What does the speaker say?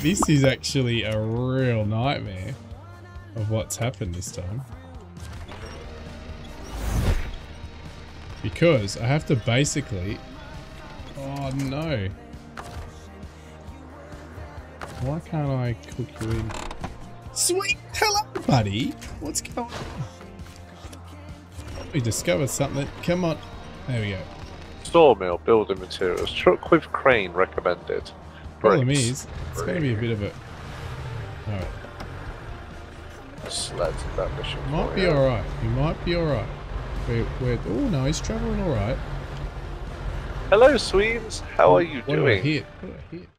this is actually a real nightmare of what's happened this time. Because I have to basically... Oh no. Why can't I cook you in? Sweet! Hello, buddy! What's going on? We discovered something. Come on. There we go. Sawmill, building materials, truck with crane recommended. Problem Bricks. is, it's going to be a bit of a... Alright. Sled that mission. Might be alright. You might be alright. We're, we're, oh no, he's travelling alright. Hello, Sweens. How are you what doing? What a hit. What a hit.